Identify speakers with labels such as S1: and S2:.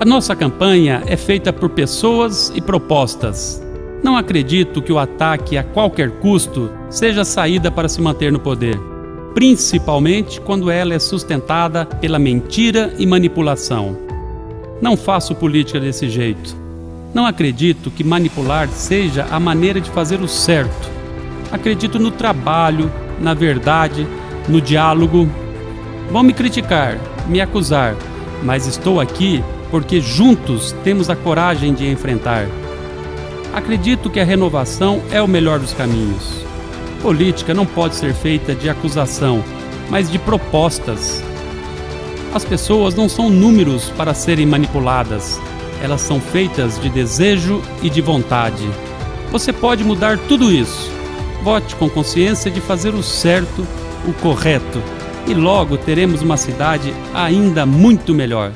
S1: A nossa campanha é feita por pessoas e propostas. Não acredito que o ataque a qualquer custo seja saída para se manter no poder, principalmente quando ela é sustentada pela mentira e manipulação. Não faço política desse jeito. Não acredito que manipular seja a maneira de fazer o certo. Acredito no trabalho, na verdade, no diálogo. Vão me criticar, me acusar, mas estou aqui porque juntos temos a coragem de enfrentar. Acredito que a renovação é o melhor dos caminhos. Política não pode ser feita de acusação, mas de propostas. As pessoas não são números para serem manipuladas, elas são feitas de desejo e de vontade. Você pode mudar tudo isso. Vote com consciência de fazer o certo, o correto, e logo teremos uma cidade ainda muito melhor.